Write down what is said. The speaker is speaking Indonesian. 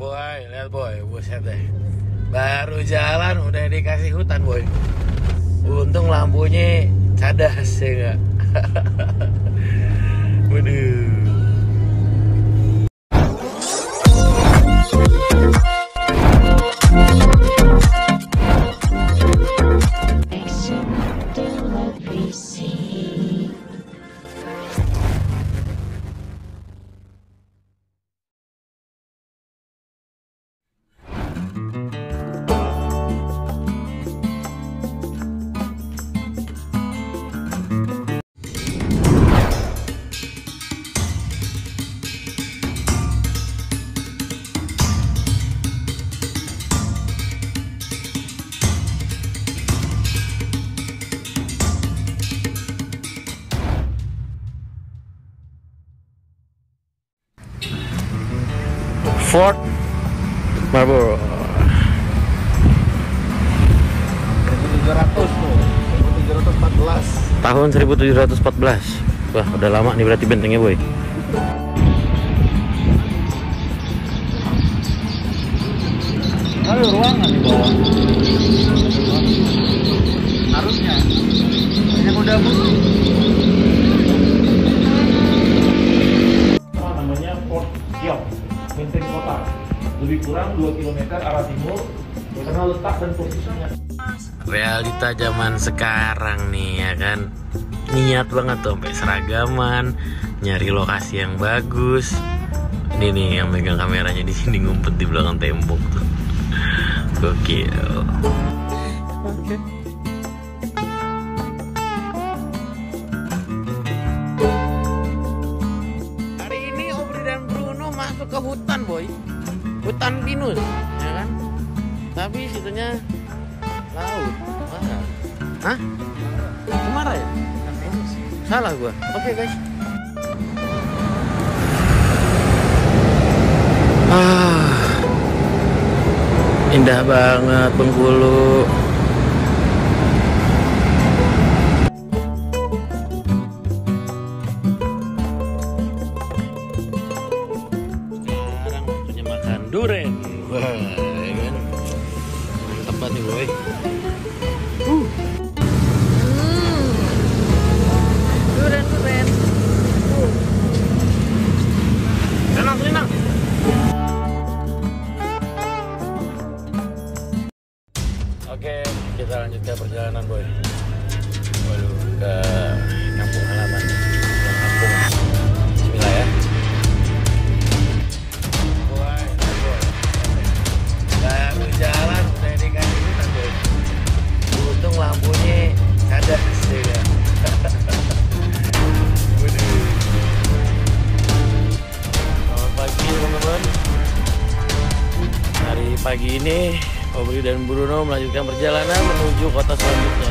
Boy, lihat boy, buset deh. Baru jalan udah dikasih hutan boy. Untung lampunya cadas ya enggak. Waduh. Fort Marlboro 1700 tuh 1714 tahun 1714. Wah, udah lama nih berarti bentengnya, boy. ada ruangan di bawah Lebih kurang 2 km arah timur karena letak dan posisinya. Realita zaman sekarang nih ya kan. Niat banget tuh sampai seragaman, nyari lokasi yang bagus. Ini nih yang megang kameranya di sini ngumpet di belakang tembok tuh. Gokil. Hari ini Obri dan Bruno masuk ke hutan, boy. Hutan pinus, ya kan? Tapi situnya laut. Mana? Hah? Ke mana ya? Salah gua. Oke, guys. Ah. Indah banget Bengkulu. Duren. Wah, ya kan? Banget nih, boy. Uh. Duren, duren. Uh. Oke, kita lanjut ke perjalanan, boy. Pagi ini Obri dan Bruno melanjutkan perjalanan menuju kota selanjutnya.